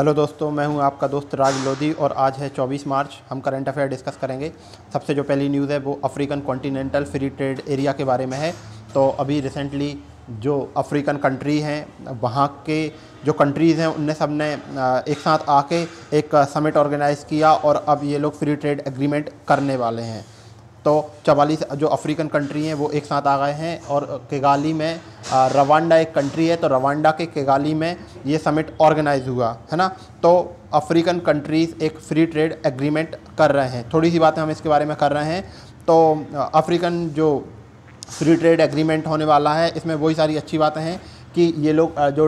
Hello दोस्तों, मैं हूँ आपका दोस्त राज लोधी और आज है 24 मार्च। हम करंट अफेयर डिस्कस करेंगे। सबसे जो पहली न्यूज़ है, वो African continental free trade area के बारे में है। तो अभी रिसेंटली जो अफ्रीकन कंट्री हैं, वहाँ के जो कंट्रीज़ हैं, उनने सबने एक साथ आके एक समिट ऑर्गेनाइज़ किया और अब ये लोग फ्री ट्रेड एग्रीमेंट करने वाले हैं। तो चवालीस जो अफ्रीकन कंट्री हैं, वो एक साथ आ गए हैं और केगाली में रवांडा एक कंट्री है तो रवांडा के केगाली में ये समिट ऑर्गेनाइज हुआ, है ना? तो अफ्रीकन कंट्रीज़ एक फ्री ट्रेड एग्रीमेंट कर रहे हैं। थोड़ी सी बातें हम इसके बारे में कर रहे हैं। तो अफ्रीकन जो फ्री ट्रेड एग्रीमेंट होने वाला है, इसमें वही सारी अच्छी बातें हैं कि ये लोग जो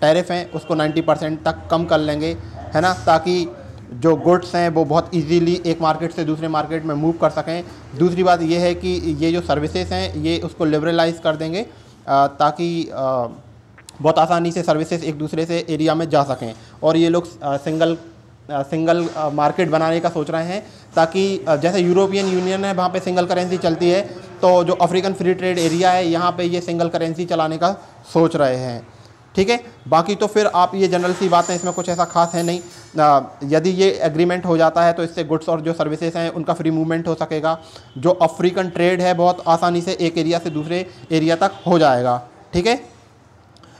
टैरिफ हैं, उसको 90 परसेंट तक कम कर लेंगे, है ना? ताकि जो गुड्स हैं, वो बहुत इजीली एक मार्केट से दूसरे मार्केट में मूव कर सकें। दूसरी बात ये है कि ये जो सर्विसेज़ हैं, ये उसको लिबरलाइज कर देंगे ताकि बहुत आसानी से सर्विसेज़ एक दूसरे से एरिया में जा सकें। और ये लोग सिंगल सिंगल मार्केट बनाने का सोच रहे हैं, ताकि जैसे यूरोपियन यूनियन है, वहाँ पे सिंगल करेंसी चलती है तो जो अफ्रीकन फ्री ट्रेड एरिया है, यहाँ पे ये सिंगल करेंसी चलाने का सोच रहे हैं। ठीक है? बाकी तो फिर आप ये जनरल सी बातें इसमें कुछ ऐसा खास है नहीं। आ, यदि ये एग्रीमेंट हो जाता है तो इससे गुड्स और जो सर्विसेज़ हैं उनका फ्री मूवमेंट हो सकेगा। जो अफ्रीकन ट्रेड है बहुत आसानी से एक एरिया से दूसरे एरिया तक हो जाएगा। ठीक है?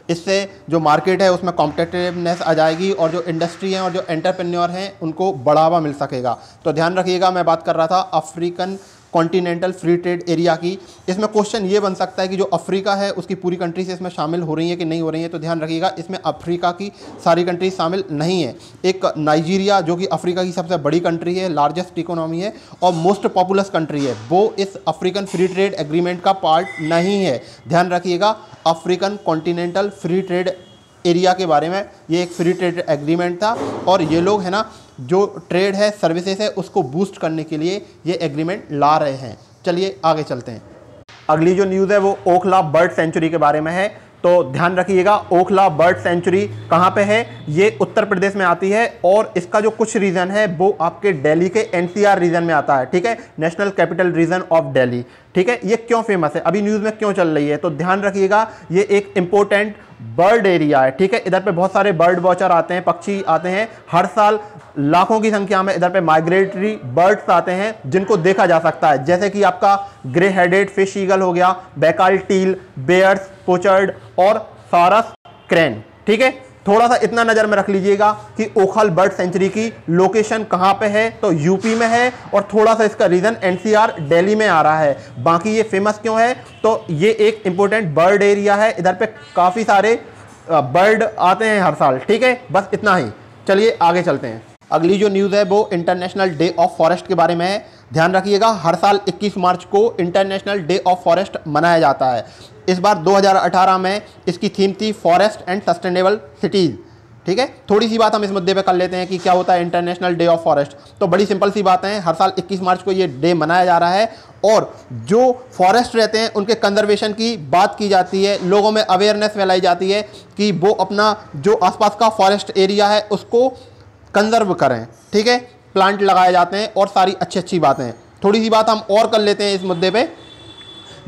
इससे जो मार्केट है उसमें कॉम्पिटेटिवनेस आ जाएगी और जो इंडस्ट्री हैं और जो एंटरप्रेन्योर हैं उनको बढ़ावा मिल सकेगा। तो ध्यान रखिएगा मैं बात कर रहा था African continental free trade area की। इसमें क्वेश्चन ये बन सकता है कि जो अफ्रीका है, उसकी पूरी कंट्री से इसमें शामिल हो रही है कि नहीं हो रही है तो ध्यान रखिएगा, इसमें अफ्रीका की सारी कंट्री शामिल नहीं है। एक नाइजीरिया जो कि अफ्रीका की सबसे बड़ी कंट्री है लार्जेस्ट इकोनॉमी है, और मोस्ट पॉपुलस कंट्री है, वो इस अफ्रीकन फ्री ट्रेड एग्रीमेंट का पार्ट नहीं है। ध्यान रखिएगा African continental free trade area के बारे में, ये एक फ्री ट्रेड एग्रीमेंट था और ये लोग है ना, जो ट्रेड है सर्विसेज़ है, उसको बूस्ट करने के लिए ये एग्रीमेंट ला रहे हैं। चलिए आगे चलते हैं। अगली जो न्यूज़ है वो ओखला बर्ड सेंचुरी के बारे में है। तो ध्यान रखिएगा, ओखला बर्ड सेंचुरी कहाँ पे है? ये उत्तर प्रदेश में आती है और इसका जो कुछ रीजन है, वो आपके दिल्ली के एनसीआर रीजन में आता है, ठीक है? National capital region of Delhi, ठीक है? ये क्यों फ़ेमस है? अभी न्यूज़ में क्यों चल रही है? तो ध्यान रखिएगा, ये एक इंपॉर्टेंट बर्ड एरिया है, ठीक है? इधर पे बहुत सारे बर्ड वॉचर आते हैं, पक्षी आते हैं, हर साल लाखों की संख्या में इधर पे माइग्रेटरी बर्ड्स आते हैं, जिनको देखा जा सकता है। जैसे कि आपका ग्रे हेडेड फ़िश ईगल हो गया बैकाल टील बेयर्स पोचर्ड और सारस क्रेन ठीक है? थोड़ा सा इतना नज़र में रख लीजिएगा कि ओखल बर्ड सेंचुरी की लोकेशन कहाँ पे है तो यूपी में है और थोड़ा सा इसका रीजन एनसीआर दिल्ली में आ रहा है। बाकी ये फ़ेमस क्यों है? तो ये एक इंपॉर्टेंट बर्ड एरिया है। इधर पे काफ़ी सारे बर्ड आते हैं हर साल, ठीक है? बस इतना ही। चलिए आगे चलते हैं। अगली जो न्यूज़ है वो इंटरनेशनल डे ऑफ़ फॉरेस्ट के बारे में है। ध्यान रखिएगा, हर साल 21 मार्च को इंटरनेशनल डे ऑफ़ फॉरेस्ट मनाया जाता है। इस बार 2018 में इसकी थीम थी फॉरेस्ट एंड सस्टेनेबल सिटीज़। ठीक है? थोड़ी सी बात हम इस मुद्दे पे कर लेते हैं कि क्या होता है इंटरनेशनल डे ऑफ़ फॉरेस्ट। तो बड़ी सिंपल सी बात है, हर साल 21 मार्च को ये डे मनाया जा रहा है और जो फॉरेस्ट रहते हैं, उनके कंजर्वेशन की बात की जाती है, लोगों में अवेयरनेस फैलाई जाती है कि वो अपना जो आसपास का फॉरेस्ट एरिया है, उसको कंजर्व करें, ठीक है? प्लांट लगाए जाते हैं और सारी अच्छी अच्छी बातें थोड़ी सी बात हम और कर लेते हैं इस मुद्दे पे।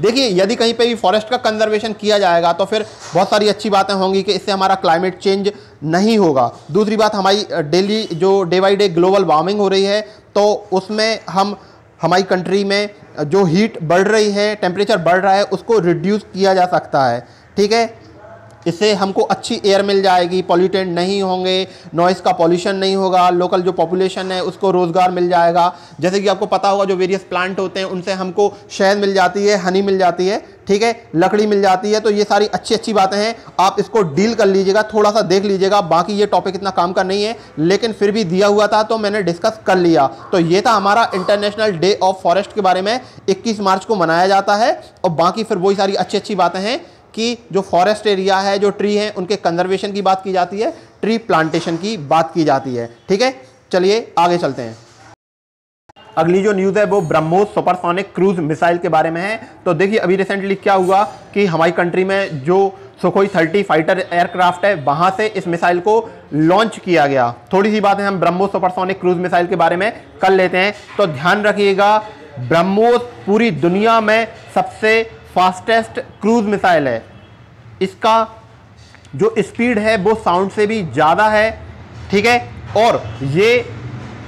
देखिए, यदि कहीं पे भी फॉरेस्ट का कंजर्वेशन किया जाएगा तो फिर बहुत सारी अच्छी बातें होंगी कि इससे हमारा क्लाइमेट चेंज नहीं होगा। दूसरी बात, हमारी डेली जो day by day global warming हो रही है तो उसमें हम, हमारी कंट्री में जो हीट बढ़ रही है टेम्परेचर बढ़ रहा है, उसको रिड्यूस किया जा सकता है, ठीक है? इससे हमको अच्छी एयर मिल जाएगी पॉल्यूटेंट नहीं होंगे नॉइस का पॉल्यूशन नहीं होगा लोकल जो पॉपुलेशन है उसको रोज़गार मिल जाएगा। जैसे कि आपको पता होगा जो वेरियस प्लांट होते हैं, उनसे हमको शहद मिल जाती है हनी मिल जाती है, ठीक है? लकड़ी मिल जाती है तो ये सारी अच्छी अच्छी बातें हैं। आप इसको डील कर लीजिएगा, थोड़ा सा देख लीजिएगा, बाकी ये टॉपिक इतना काम का नहीं है, लेकिन फिर भी दिया हुआ था तो मैंने डिस्कस कर लिया। तो ये था हमारा इंटरनेशनल डे ऑफ़ फॉरेस्ट के बारे में। 21 मार्च को मनाया जाता है, और बाकी फिर वही सारी अच्छी अच्छी बातें हैं। कि जो फॉरेस्ट एरिया है, जो ट्री है, उनके कंजर्वेशन की बात की जाती है ट्री प्लांटेशन की बात की जाती है। ठीक है? चलिए, आगे चलते हैं। अगली जो न्यूज़ है, वो ब्रह्मोस सुपरसोनिक क्रूज मिसाइल के बारे में है। तो देखिए, अभी रिसेंटली क्या हुआ कि हमारी कंट्री में जो सुखोई थर्टी फाइटर एयरक्राफ्ट है, वहाँ से इस मिसाइल को लॉन्च किया गया। थोड़ी सी बातें हम ब्रह्मोस सुपरसोनिक क्रूज मिसाइल के बारे में कर लेते हैं। तो ध्यान रखिएगा, ब्रह्मोस पूरी दुनिया में सबसे फास्टेस्ट क्रूज मिसाइल है। इसका जो स्पीड है, वो साउंड से भी ज़्यादा है, ठीक है? और ये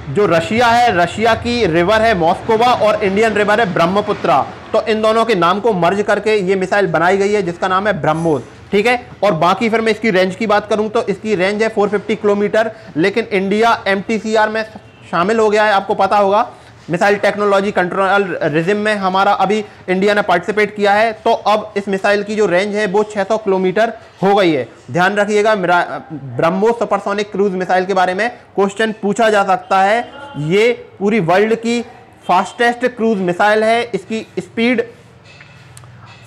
जो रशिया है, रशिया की रिवर है मॉस्कोवा और इंडियन रिवर है ब्रह्मपुत्रा। तो इन दोनों के नाम को मर्ज करके ये मिसाइल बनाई गई है, जिसका नाम है ब्रह्मोस, ठीक है? और बाकी फिर मैं इसकी रेंज की बात करूँ तो इसकी रेंज है 450 किलोमीटर, लेकिन इंडिया एमटीसीआर में शामिल हो गया है, आपको पता होगा। मिसाइल टेक्नोलॉजी कंट्रोल रिजिम में हमारा अभी इंडिया ने पार्टिसिपेट किया है तो अब इस मिसाइल की जो रेंज है, वो 600 किलोमीटर हो गई है। ध्यान रखिएगा ब्रह्मो सुपरसोनिक क्रूज मिसाइल के बारे में क्वेश्चन पूछा जा सकता है। ये पूरी वर्ल्ड की फास्टेस्ट क्रूज मिसाइल है, इसकी स्पीड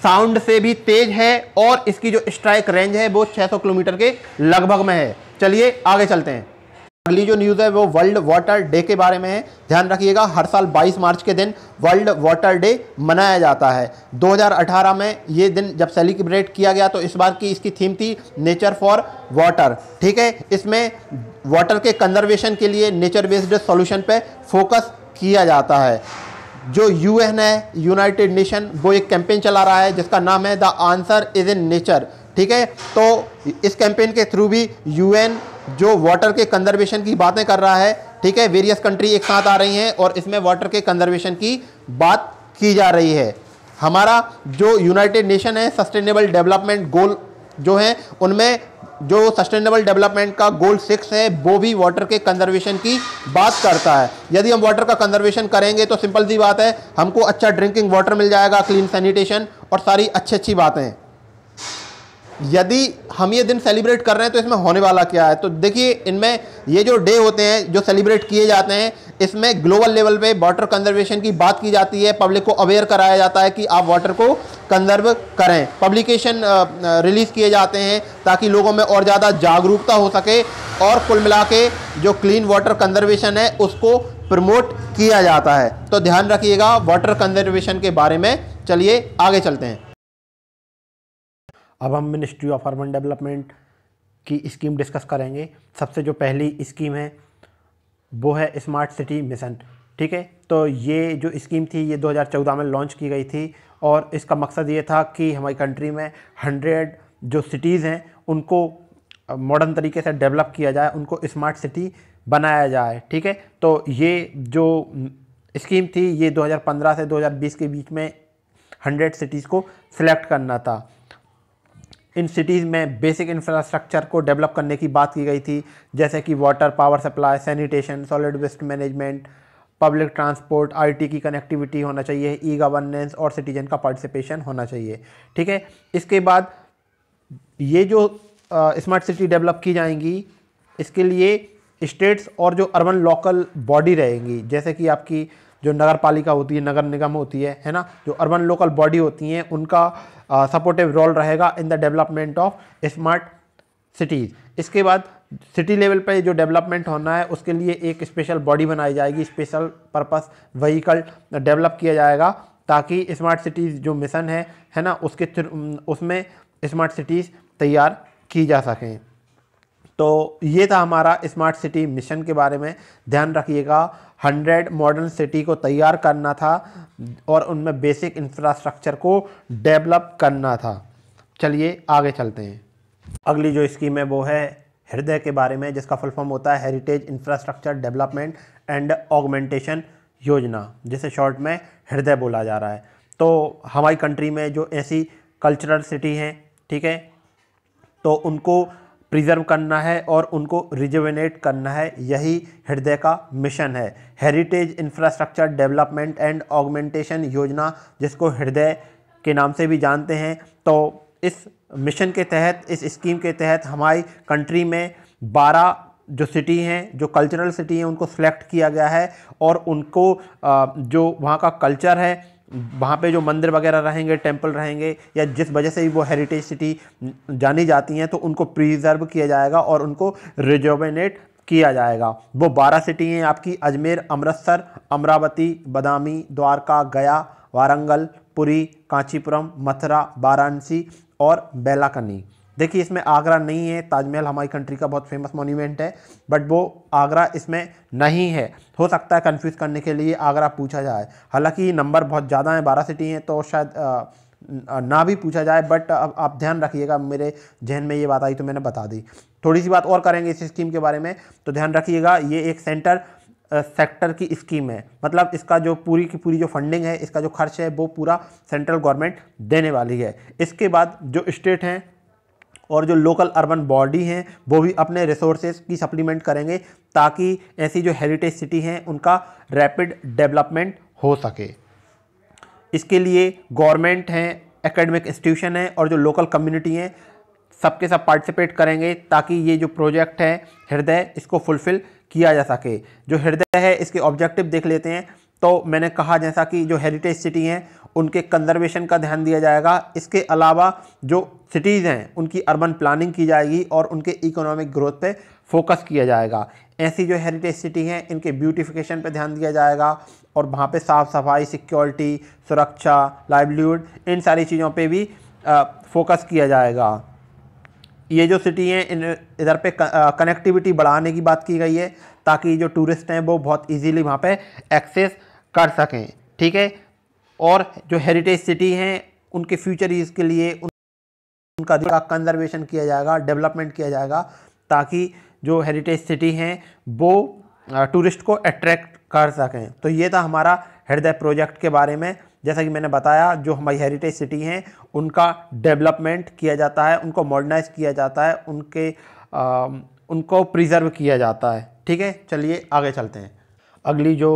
साउंड से भी तेज है और इसकी जो स्ट्राइक रेंज है, वो 600 किलोमीटर के लगभग में है। चलिए, आगे चलते हैं। अगली जो न्यूज़ है वो वर्ल्ड वाटर डे के बारे में है। ध्यान रखिएगा, हर साल 22 मार्च के दिन वर्ल्ड वाटर डे मनाया जाता है। 2018 में ये दिन जब सेलिब्रेट किया गया तो इस बार की इसकी थीम थी नेचर फॉर वाटर ठीक है, इसमें वाटर के कंजर्वेशन के लिए नेचर बेस्ड सॉल्यूशन पे फोकस किया जाता है। जो यूएन है यूनाइटेड नेशन वो एक कैंपेन चला रहा है, जिसका नाम है the answer is in nature ठीक है? तो इस कैंपेन के थ्रू भी यूएन जो वाटर के कंजर्वेशन की बातें कर रहा है, ठीक है? वेरियस कंट्री एक साथ आ रही हैं और इसमें वाटर के कंजर्वेशन की बात की जा रही है। हमारा जो यूनाइटेड नेशन है सस्टेनेबल डेवलपमेंट गोल जो है, उनमें जो सस्टेनेबल डेवलपमेंट का गोल सिक्स है, वो भी वाटर के कंजर्वेशन की बात करता है। यदि हम वाटर का कंजर्वेशन करेंगे तो सिंपल सी बात है, हमको अच्छा ड्रिंकिंग वाटर मिल जाएगा क्लीन सैनिटेशन और सारी अच्छी अच्छी बातें। यदि हम ये दिन सेलिब्रेट कर रहे हैं तो इसमें होने वाला क्या है? तो देखिए, इनमें ये जो डे होते हैं, जो सेलिब्रेट किए जाते हैं, इसमें ग्लोबल लेवल पे वाटर कंजर्वेशन की बात की जाती है। पब्लिक को अवेयर कराया जाता है कि आप वाटर को कंजर्व करें। पब्लिकेशन रिलीज़ किए जाते हैं, ताकि लोगों में और ज़्यादा जागरूकता हो सके और कुल मिला के जो क्लीन वाटर कंजर्वेशन है, उसको प्रमोट किया जाता है। तो ध्यान रखिएगा वाटर कंजर्वेशन के बारे में चलिए आगे चलते हैं। अब हम मिनिस्ट्री ऑफ़ अर्बन डेवलपमेंट की स्कीम डिस्कस करेंगे। सबसे जो पहली स्कीम है, वो है स्मार्ट सिटी मिशन ठीक है? तो ये जो स्कीम थी, ये 2014 में लॉन्च की गई थी और इसका मकसद ये था कि हमारी कंट्री में हंड्रेड जो सिटीज़ हैं, उनको मॉडर्न तरीके से डेवलप किया जाए, उनको स्मार्ट सिटी बनाया जाए, ठीक है? तो ये जो स्कीम थी, ये 2015 से 2020 के बीच में हंड्रेड सिटीज़ को सिलेक्ट करना था। इन सिटीज़ में बेसिक इंफ्रास्ट्रक्चर को डेवलप करने की बात की गई थी, जैसे कि water power supply sanitation solid waste management public transport IT की कनेक्टिविटी होना चाहिए ई गवर्नेंस और सिटीजन का पार्टिसिपेशन होना चाहिए, ठीक है? इसके बाद ये जो स्मार्ट सिटी डेवलप की जाएँगी, इसके लिए स्टेट्स और जो अर्बन लोकल बॉडी रहेंगी, जैसे कि आपकी जो नगर पालिका होती है, नगर निगम होती है है ना? जो अर्बन लोकल बॉडी होती हैं, उनका सपोर्टिव रोल रहेगा in the development of smart cities इसके बाद सिटी लेवल पर जो डेवलपमेंट होना है, उसके लिए एक स्पेशल बॉडी बनाई जाएगी स्पेशल पर्पस व्हीकल डेवलप किया जाएगा, ताकि स्मार्ट सिटीज़ जो मिशन है है ना, उसके उसमें स्मार्ट सिटीज़ तैयार की जा सकें। तो ये था हमारा स्मार्ट सिटी मिशन के बारे में। ध्यान रखिएगा हंड्रेड मॉडर्न सिटी को तैयार करना था और उनमें बेसिक इंफ्रास्ट्रक्चर को डेवलप करना था। चलिए आगे चलते हैं। अगली जो स्कीम है वो है हृदय के बारे में, जिसका फुल फॉर्म होता है heritage infrastructure development and augmentation योजना, जिसे शॉर्ट में हृदय बोला जा रहा है। तो हमारी कंट्री में जो ऐसी कल्चरल सिटी हैं, ठीक है तो उनको प्रिजर्व करना है और उनको रिजोवेनेट करना है। यही हृदय का मिशन है। Heritage infrastructure development and augmentation योजना, जिसको हृदय के नाम से भी जानते हैं। तो इस मिशन के तहत, इस स्कीम के तहत हमारी कंट्री में 12 जो सिटी हैं, जो कल्चरल सिटी हैं, उनको सेलेक्ट किया गया है और उनको जो वहाँ का कल्चर है वहाँ पे जो मंदिर वगैरह रहेंगे, टेंपल रहेंगे, या जिस वजह से वो हेरिटेज सिटी जानी जाती हैं तो उनको प्रिजर्व किया जाएगा और उनको रिजोवेनेट किया जाएगा। वो बारह सिटी हैं आपकी, अजमेर, अमृतसर, अमरावती, बदामी, द्वारका, गया, वारंगल, पुरी, कांचीपुरम, मथुरा, वाराणसी और बेलाकनी देखिए इसमें आगरा नहीं है ताजमहल हमारी कंट्री का बहुत फ़ेमस मोन्यूमेंट है बट वो आगरा इसमें नहीं है। हो सकता है कंफ्यूज करने के लिए आगरा पूछा जाए। हालाँकि नंबर बहुत ज़्यादा हैं बारह सिटी हैं तो शायद आ, ना भी पूछा जाए बट अब आप ध्यान रखिएगा मेरे जहन में ये बात आई तो मैंने बता दी। थोड़ी सी बात और करेंगे इस स्कीम के बारे में तो ध्यान रखिएगा ये एक सेंटर सेक्टर की स्कीम है। मतलब इसका जो पूरी की पूरी जो फंडिंग है इसका जो खर्च है वो पूरा सेंट्रल गवर्नमेंट देने वाली है। इसके बाद जो स्टेट हैं और जो लोकल अर्बन बॉडी हैं, वो भी अपने रिसोर्सेज की सप्लीमेंट करेंगे ताकि ऐसी जो हेरिटेज सिटी हैं, उनका रैपिड डेवलपमेंट हो सके। इसके लिए गवर्नमेंट हैं एकेडमिक इंस्टीट्यूशन हैं और जो लोकल कम्युनिटी हैं, सबके सब पार्टिसिपेट करेंगे ताकि ये जो प्रोजेक्ट है, हृदय इसको फुलफ़िल किया जा सके। जो हृदय है, इसके ऑब्जेक्टिव देख लेते हैं। तो मैंने कहा जैसा कि जो हेरिटेज सिटी हैं उनके कंजर्वेशन का ध्यान दिया जाएगा। इसके अलावा जो सिटीज़ हैं उनकी अर्बन प्लानिंग की जाएगी और उनके इकोनॉमिक ग्रोथ पे फोकस किया जाएगा। ऐसी जो हेरिटेज सिटी हैं इनके ब्यूटिफिकेशन पे ध्यान दिया जाएगा और वहाँ पे साफ़ सफ़ाई सिक्योरिटी सुरक्षा लाइवलीहुड इन सारी चीज़ों पे भी आ, फोकस किया जाएगा। ये जो सिटी हैं इन इधर पे कनेक्टिविटी बढ़ाने की बात की गई है ताकि जो टूरिस्ट हैं वो बहुत इजीली वहाँ पे एक्सेस कर सकें। ठीक है? और जो हेरिटेज सिटी हैं उनके फ्यूचर यूज़ के लिए उनका कंजर्वेशन किया जाएगा डेवलपमेंट किया जाएगा ताकि जो हेरिटेज सिटी हैं वो टूरिस्ट को अट्रैक्ट कर सकें। तो ये था हमारा हृदय प्रोजेक्ट के बारे में। जैसा कि मैंने बताया जो हमारी हेरिटेज सिटी हैं उनका डेवलपमेंट किया जाता है उनको मॉडर्नाइज किया जाता है उनके आ, उनको प्रिजर्व किया जाता है। ठीक है? चलिए आगे चलते हैं। अगली जो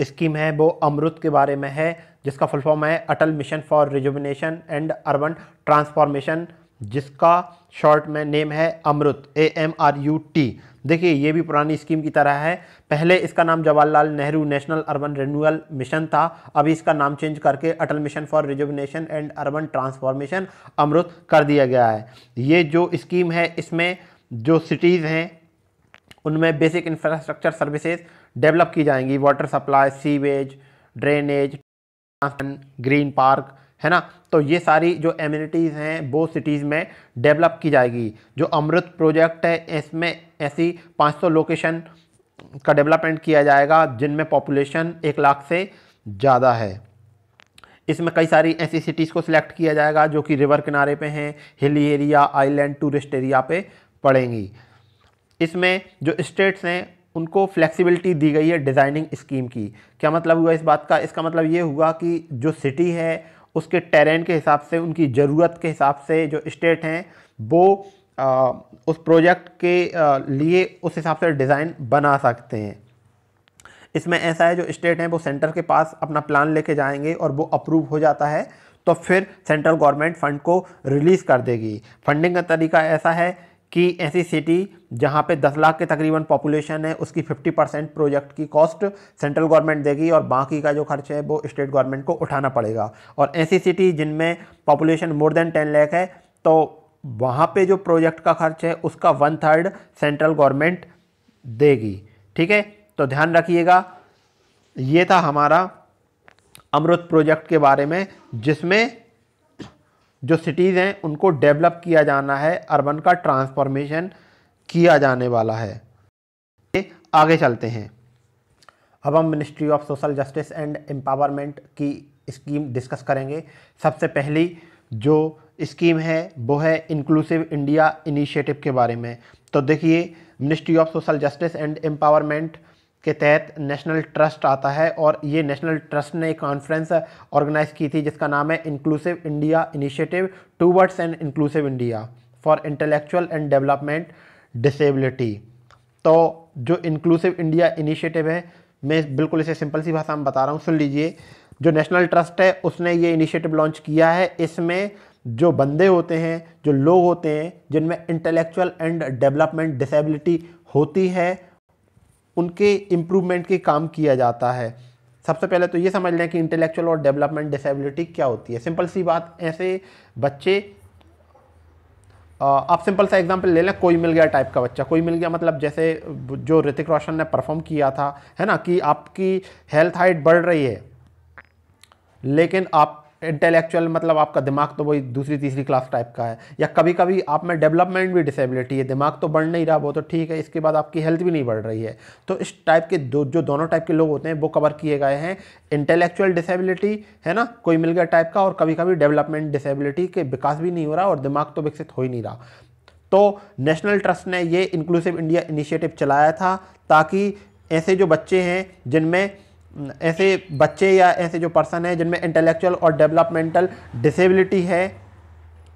स्कीम है वो अमृत के बारे में है। जिसका फुल फॉर्म है Atal mission for rejuvenation and urban transformation जिसका शॉर्ट में नेम है Amrut A M R U T देखिए, ये भी पुरानी स्कीम की तरह है। पहले इसका नाम Jawaharlal Nehru national urban renewal mission था। अभी इसका नाम चेंज करके Atal mission for rejuvenation and urban transformation Amrut कर दिया गया है। ये जो स्कीम है, इसमें जो सिटीज़ हैं, उनमें बेसिक इंफ्रास्ट्रक्चर सर्विसेज़ डेवलप की जाएँगी। Water supply sewage drainage green park है ना? तो ये सारी जो एम्यूनिटीज़ हैं, वो सिटीज़ में डेवलप की जाएगी। जो अमृत प्रोजेक्ट है, इसमें ऐसी 500 लोकेशन का डेवलपमेंट किया जाएगा, जिनमें पॉपुलेशन एक लाख से ज़्यादा है। इसमें कई सारी ऐसी सिटीज़ को सिलेक्ट किया जाएगा, जो कि रिवर किनारे पे हैं hilly area island tourist area पे पड़ेंगी। इसमें जो स्टेट्स हैं उनको फ्लेक्सिबिलिटी दी गई है डिज़ाइनिंग स्कीम की। क्या मतलब हुआ इस बात का? इसका मतलब ये हुआ कि जो सिटी है उसके टेरेन के हिसाब से उनकी ज़रूरत के हिसाब से जो स्टेट हैं वो आ, उस प्रोजेक्ट के आ, लिए उस हिसाब से डिज़ाइन बना सकते हैं। इसमें ऐसा है जो स्टेट हैं वो सेंटर के पास अपना प्लान लेके जाएँगे और वो अप्रूव हो जाता है तो फिर सेंट्रल गवर्नमेंट फ़ंड को रिलीज़ कर देगी। फंडिंग का तरीका ऐसा है कि ऐसी सिटी जहाँ पे 10 लाख के तकरीबन पॉपुलेशन है, उसकी 50 परसेंट प्रोजेक्ट की कॉस्ट सेंट्रल गवर्नमेंट देगी और बाकी का जो खर्च है, वो स्टेट गवर्नमेंट को उठाना पड़ेगा। और ऐसी सिटी जिनमें पॉपुलेशन मोर देन 10 लाख है तो वहाँ पे जो प्रोजेक्ट का खर्च है, उसका वन थर्ड सेंट्रल गवर्नमेंट देगी। ठीक है? तो ध्यान रखिएगा, ये था हमारा अमृत प्रोजेक्ट के बारे में, जिसमें जो सिटीज़ हैं, उनको डेवलप किया जाना है अर्बन का ट्रांसफॉर्मेशन किया जाने वाला है। आगे चलते हैं। अब हम ministry of social justice and empowerment की स्कीम डिस्कस करेंगे। सबसे पहली जो स्कीम है, वो है इंक्लूसिव इंडिया इनिशिएटिव के बारे में। तो देखिए ministry of social justice and empowerment के तहत नेशनल ट्रस्ट आता है और ये नेशनल ट्रस्ट ने एक कॉन्फ्रेंस ऑर्गेनाइज की थी, जिसका नाम है inclusive India initiative towards and inclusive India for intellectual and development disability तो जो इंक्लूसिव इंडिया इनिशिएटिव है, मैं बिल्कुल इसे सिंपल सी भाषा में बता रहा हूँ, सुन लीजिए। जो नेशनल ट्रस्ट है, उसने ये इनिशिएटिव लॉन्च किया है। इसमें जो बंदे होते हैं, जो लोग होते हैं, जिनमें इंटेलेक्चुअल एंड डेवलपमेंट डिसेबिलिटी होती है उनके इम्प्रूवमेंट के काम किया जाता है। सबसे पहले तो ये समझ लें कि इंटेलेक्चुअल और डेवलपमेंट डिसेबिलिटी क्या होती है। सिंपल सी बात, ऐसे बच्चे आप सिंपल सा एग्जांपल ले लें, कोई मिल गया टाइप का बच्चा। कोई मिल गया मतलब जैसे जो ऋतिक रोशन ने परफॉर्म किया था, है ना, कि आपकी हेल्थ हाइट बढ़ रही है, लेकिन आप इंटेलेक्चुअल मतलब आपका दिमाग तो वही दूसरी तीसरी क्लास टाइप का है। या कभी कभी आप में डेवलपमेंट भी डिसेबिलिटी है, दिमाग तो बढ़ नहीं रहा, वो तो ठीक है, इसके बाद आपकी हेल्थ भी नहीं बढ़ रही है। तो इस टाइप के दो, जो दोनों टाइप के लोग होते हैं, वो कवर किए गए हैं। इंटेलेक्चुअल डिसेबिलिटी है ना, कोई मिल गया टाइप का, और कभी कभी डेवलपमेंट डिसेबिलिटी के विकास भी नहीं हो रहा, और दिमाग तो विकसित हो ही नहीं रहा। तो नेशनल ट्रस्ट ने ये इंक्लूसिव इंडिया इनिशिएटिव चलाया था, ताकि ऐसे जो बच्चे हैं, जिनमें ऐसे बच्चे या ऐसे जो पर्सन हैं जिनमें इंटेलेक्चुअल और डेवलपमेंटल डिसेबिलिटी है,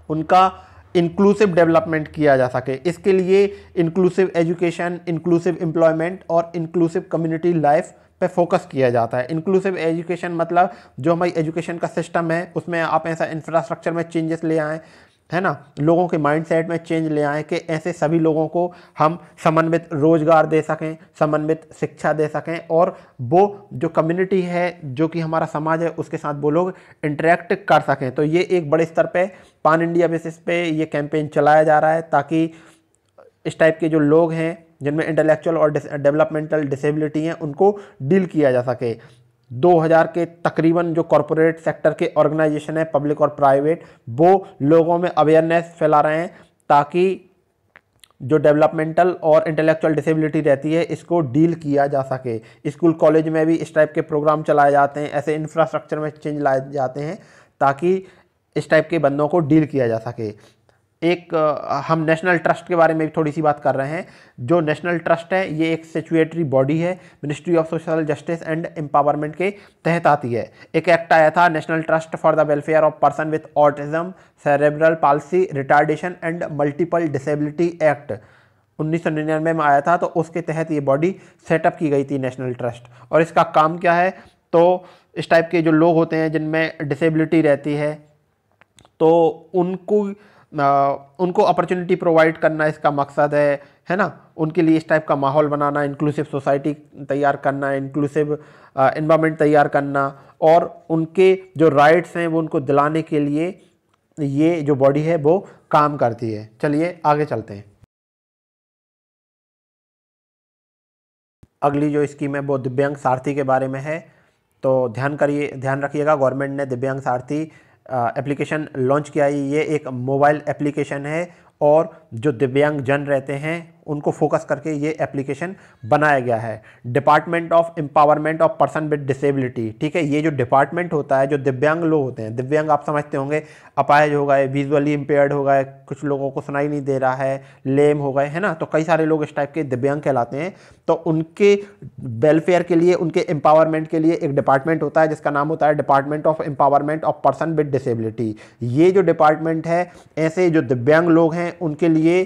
उनका इंक्लूसिव डेवलपमेंट किया जा सके। इसके लिए इंक्लूसिव एजुकेशन इंक्लूसिव एम्प्लॉयमेंट और इंक्लूसिव कम्युनिटी लाइफ पे फोकस किया जाता है। इंक्लूसिव एजुकेशन मतलब जो हमारी एजुकेशन का सिस्टम है, उसमें आप ऐसा इंफ्रास्ट्रक्चर में चेंजेस ले आएँ है ना? लोगों के माइंडसेट में चेंज ले आए कि ऐसे सभी लोगों को हम समन्वित रोज़गार दे सकें, समन्वित शिक्षा दे सकें और वो जो कम्युनिटी है, जो कि हमारा समाज है, उसके साथ वो लोग इंटरेक्ट कर सकें। तो ये एक बड़े स्तर पे पान इंडिया बेसिस पे ये कैंपेन चलाया जा रहा है ताकि इस टाइप के जो लोग हैं, जिनमें इंटेलेक्चुअल और डेवलपमेंटल डिसेबिलिटी हैं, उनको डील किया जा सके। 2000 के तकरीबन जो कॉरपोरेट सेक्टर के ऑर्गेनाइजेशन है, पब्लिक और प्राइवेट, वो लोगों में अवेयरनेस फैला रहे हैं ताकि जो डेवलपमेंटल और इंटेलेक्चुअल डिसेबिलिटी रहती है, इसको डील किया जा सके। स्कूल, कॉलेज में भी इस टाइप के प्रोग्राम चलाए जाते हैं, ऐसे इंफ्रास्ट्रक्चर में चेंज लाए जाते हैं ताकि इस टाइप के बंदों को डील किया जा सके। एक हम नेशनल ट्रस्ट के बारे में भी थोड़ी सी बात कर रहे हैं। जो नेशनल ट्रस्ट है, ये एक सिचुएटरी बॉडी है ministry of social justice and empowerment के तहत आती है। एक एक्ट आया था national trust for the welfare of person with autism cerebral palsy retardation and multiple disability act उन्नीस सौ निन्यानवे में आया था तो उसके तहत ये बॉडी सेटअप की गई थी नेशनल ट्रस्ट और इसका काम क्या है? तो इस टाइप के जो लोग होते हैं, जिनमें डिसेबिलिटी रहती है तो उनको उनको अपॉर्चुनिटी प्रोवाइड करना इसका मकसद है है ना? उनके लिए इस टाइप का माहौल बनाना इंक्लूसिव सोसाइटी तैयार करना इंक्लूसिव इन्वामेंट तैयार करना और उनके जो राइट्स हैं वो उनको दिलाने के लिए ये जो बॉडी है वो काम करती है। चलिए, आगे चलते हैं। अगली जो स्कीम है वो दिव्यांग सारथी के बारे में है तो ध्यान करिए, ध्यान रखिएगा, गवर्नमेंट ने दिव्यांग सारथी एप्लीकेशन लॉन्च किया है। ये एक मोबाइल एप्लीकेशन है और जो दिव्यांग जन रहते हैं उनको फोकस करके ये एप्लीकेशन बनाया गया है। Department of empowerment of person with disability ठीक है? ये जो डिपार्टमेंट होता है, जो दिव्यांग लोग होते हैं, दिव्यांग आप समझते होंगे अपायज हो गए विजुअली इम्पेयर्ड हो गए, कुछ लोगों को सुनाई नहीं दे रहा है लेम हो गए, है ना? तो कई सारे लोग इस टाइप के दिव्यांग कहलाते हैं। तो उनके वेलफेयर के लिए, उनके एम्पावरमेंट के लिए एक डिपार्टमेंट होता है, जिसका नाम होता है department of empowerment of person with disability ये जो डिपार्टमेंट है, ऐसे जो दिव्यांग लोग हैं, उनके लिए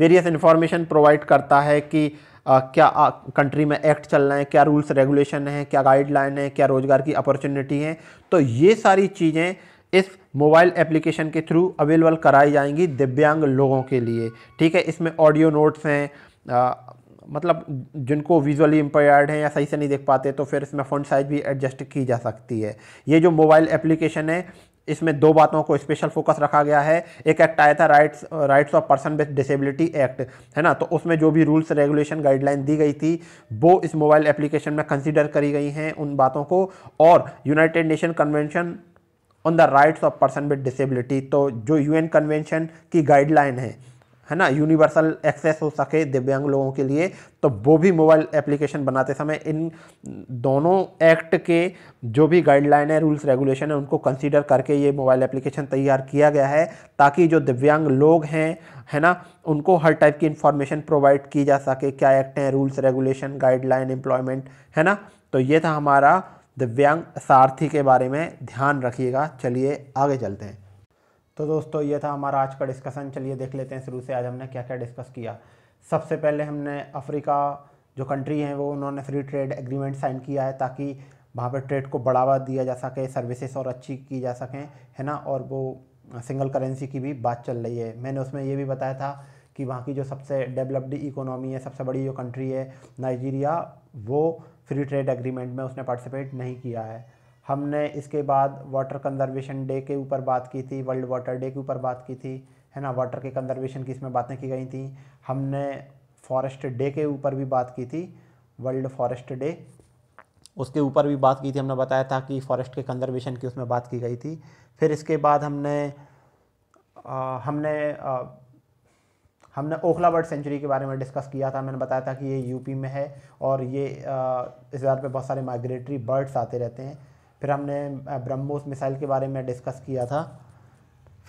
वेरियस इन्फॉर्मेशन प्रोवाइड करता है कि आ, क्या कंट्री में एक्ट चल रहे हैं क्या रूल्स रेगुलेशन हैं क्या गाइडलाइन है क्या रोज़गार की अपॉर्चुनिटी है। तो ये सारी चीज़ें इस मोबाइल एप्लीकेशन के थ्रू अवेलेबल कराई जाएँगी दिव्यांग लोगों के लिए। ठीक है इसमें ऑडियो नोट्स हैं मतलब जिनको विजुअली इम्पेयर्ड हैं या सही से नहीं देख पाते तो फिर इसमें फ़ॉन्ट साइज़ भी एडजस्ट की जा सकती है। ये जो मोबाइल एप्लीकेशन है इसमें दो बातों को स्पेशल फोकस रखा गया है। एक एक्ट आया था rights rights of person with disability act है ना? तो उसमें जो भी रूल्स रेगुलेशन गाइडलाइन दी गई थी, वो इस मोबाइल एप्लीकेशन में कंसिडर करी गई हैं उन बातों को। और united nation convention on the rights of person with disability तो जो यूएन कन्वेंशन की गाइडलाइन है है ना यूनिवर्सल एक्सेस हो सके दिव्यांग लोगों के लिए तो वो भी मोबाइल एप्लीकेशन बनाते समय इन दोनों एक्ट के जो भी गाइडलाइन है रूल्स रेगुलेशन है, उनको कंसीडर करके ये मोबाइल एप्लीकेशन तैयार किया गया है, ताकि जो दिव्यांग लोग हैं, है ना, उनको हर टाइप की इन्फॉर्मेशन प्रोवाइड की जा सके, क्या एक्ट हैं रूल्स रेगुलेशन गाइडलाइन एम्प्लॉयमेंट है ना? तो ये था हमारा दिव्यांग सारथी के बारे में ध्यान रखिएगा, चलिए आगे चलते हैं। तो दोस्तों, ये था हमारा आज का डिस्कशन चलिए देख लेते हैं शुरू से आज हमने क्या क्या डिस्कस किया। सबसे पहले हमने अफ्रीका, जो कंट्री हैं, वो उन्होंने फ्री ट्रेड एग्रीमेंट साइन किया है ताकि वहाँ पर ट्रेड को बढ़ावा दिया जा सके सर्विसेज़ और अच्छी की जा सकें, है ना? और वो सिंगल करेंसी की भी बात चल रही है। मैंने उसमें ये भी बताया था कि वहाँ की जो सबसे डेवलप्ड इकोनॉमी है, सबसे बड़ी जो कंट्री है नाइजीरिया वो फ्री ट्रेड एग्रीमेंट में उसने पार्टिसिपेट नहीं किया है। हमने इसके बाद वाटर कंजर्वेशन डे के ऊपर बात की थी वर्ल्ड वाटर डे के ऊपर बात की थी है ना? वाटर के कंजर्वेशन की इसमें बातें की गई थी। हमने फॉरेस्ट डे के ऊपर भी बात की थी वर्ल्ड फॉरेस्ट डे उसके ऊपर भी बात की थी हमने बताया था कि फॉरेस्ट के कंजर्वेशन की उसमें बात की गई थी। फिर इसके बाद हमने आ, हमने आ, हमने ओखला बर्ड सेंचुरी के बारे में डिस्कस किया था। मैंने बताया था कि ये यूपी में है और ये इस बार पे बहुत सारे माइग्रेटरी बर्ड्स आते रहते हैं। फिर हमने ब्रह्मोस मिसाइल के बारे में डिस्कस किया था।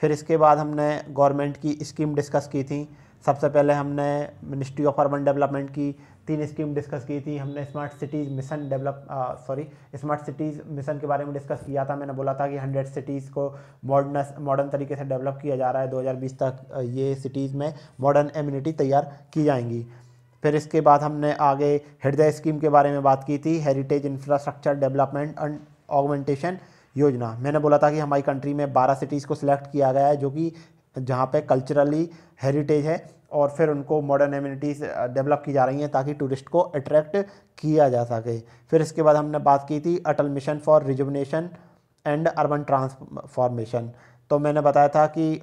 फिर इसके बाद हमने गवर्नमेंट की स्कीम डिस्कस की थी। सबसे पहले हमने मिनिस्ट्री ऑफ़ अर्बन डेवलपमेंट की तीन स्कीम डिस्कस की थी। हमने smart cities mission develop sorry, smart cities mission के बारे में डिस्कस किया था। मैंने बोला था कि हंड्रेड सिटीज़ को मॉडर्न मॉडर्न तरीके से डेवलप किया जा रहा है। 2020 तक ये सिटीज़ में मॉडर्न एम्यूनिटी तैयार की जाएँगी। फिर इसके बाद हमने आगे हृदय स्कीम के बारे में बात की थी। Heritage infrastructure development and augmentation योजना। मैंने बोला था कि हमारी कंट्री में बारह सिटीज़ को सिलेक्ट किया गया है, जो कि जहाँ पे कल्चरली हेरिटेज है और फिर उनको मॉडर्न एम्यूनिटीज़ डेवलप की जा रही हैं ताकि टूरिस्ट को अट्रैक्ट किया जा सके। फिर इसके बाद हमने बात की थी Atal mission for rejuvenation and urban transformation तो मैंने बताया था कि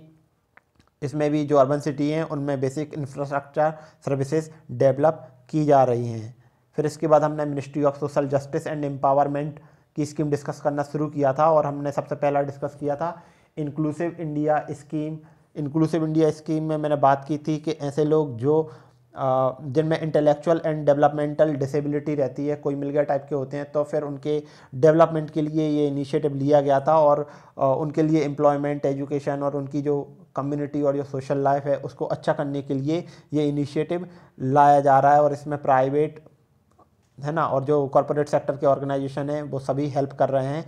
इसमें भी जो अर्बन सिटी हैं, उनमें बेसिक इंफ्रास्ट्रक्चर सर्विसेज़ डेवलप की जा रही हैं। फिर इसके बाद हमने ministry of social justice and empowerment की स्कीम डिस्कस करना शुरू किया था और हमने सबसे पहला डिस्कस किया था inclusive India scheme inclusive India scheme में मैंने बात की थी कि ऐसे लोग जो जिनमें इंटेलेक्चुअल एंड डेवलपमेंटल डिसेबिलिटी रहती है, कोई मिल गया टाइप के होते हैं तो फिर उनके डेवलपमेंट के लिए ये इनिशिएटिव लिया गया था और उनके लिए एम्प्लॉयमेंट एजुकेशन और उनकी जो कम्युनिटी और जो सोशल लाइफ है, उसको अच्छा करने के लिए ये इनिशिएटिव लाया जा रहा है और इसमें प्राइवेट है ना? और जो कॉरपोरेट सेक्टर के ऑर्गेनाइजेशन हैं, वो सभी हेल्प कर रहे हैं।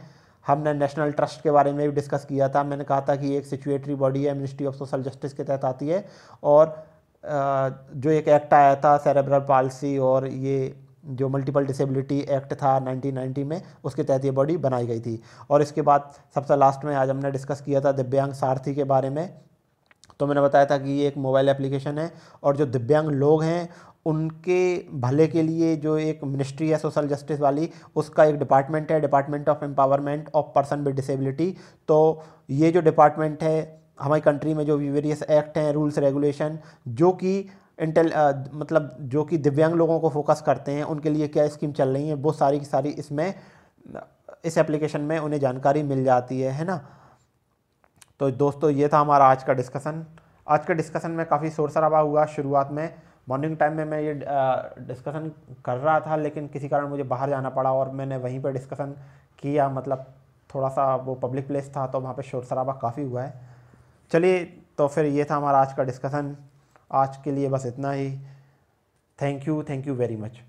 हमने नेशनल ट्रस्ट के बारे में भी डिस्कस किया था। मैंने कहा था कि एक सिचुएटरी बॉडी है मिनिस्ट्री ऑफ़ सोशल जस्टिस के तहत आती है। और जो एक एक्ट आया था सेरेब्रल पॉलिसी और ये जो मल्टीपल डिसेबिलिटी एक्ट था 1990 में, उसके तहत ये बॉडी बनाई गई थी। और इसके बाद सबसे लास्ट में आज हमने डिस्कस किया था दिव्यांग सारथी के बारे में। तो मैंने बताया था कि ये एक मोबाइल एप्लीकेशन है और जो दिव्यांग लोग हैं उनके भले के लिए जो एक मिनिस्ट्री है, सोशल जस्टिस वाली, उसका एक डिपार्टमेंट है, department of empowerment, of person with disability. तो ये जो डिपार्टमेंट है, हमारी कंट्री में जो वेरियस एक्ट हैं, रूल्स, रेगुलेशन, जो कि इंटेल मतलब जो कि दिव्यांग लोगों को फोकस करते हैं, उनके लिए क्या स्कीम चल रही है, वो सारी की सारी इसमें, इस एप्लीकेशन में उन्हें जानकारी मिल जाती है है ना? तो दोस्तों, ये था हमारा आज का डिस्कशन। आज के डिस्कशन में काफ़ी शोर शराबा हुआ शुरुआत में। मॉर्निंग टाइम में मैं ये डिस्कशन कर रहा था, लेकिन किसी कारण मुझे बाहर जाना पड़ा और मैंने वहीं पर डिस्कशन किया मतलब थोड़ा सा वो पब्लिक प्लेस था तो वहाँ पर शोर शराबा काफ़ी हुआ है। चलिए तो फिर ये था हमारा आज का डिस्कशन आज के लिए बस इतना ही। Thank you thank you very much